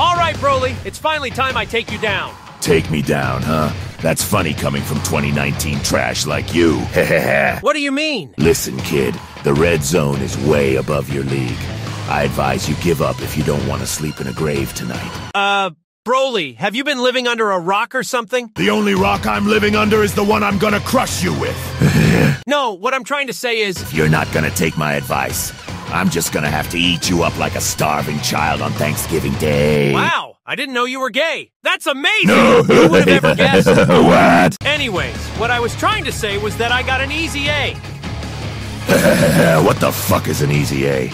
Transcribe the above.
All right, Broly, it's finally time I take you down. Take me down, huh? That's funny coming from 2019 trash like you. What do you mean? Listen, kid, the red zone is way above your league. I advise you give up if you don't want to sleep in a grave tonight. Uh, Broly, have you been living under a rock or something? The only rock I'm living under is the one I'm gonna crush you with. No, what I'm trying to say is. If You're not gonna take my advice. I'm just gonna have to eat you up like a starving child on Thanksgiving Day. Wow, I didn't know you were gay. That's amazing! No. Who would have ever guessed? what? Anyways, what I was trying to say was that I got an easy A. what the fuck is an easy A?